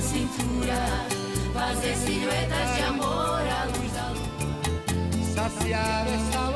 cintura, fazer silhuetas de amor à luz da lua. Saciar essa luz.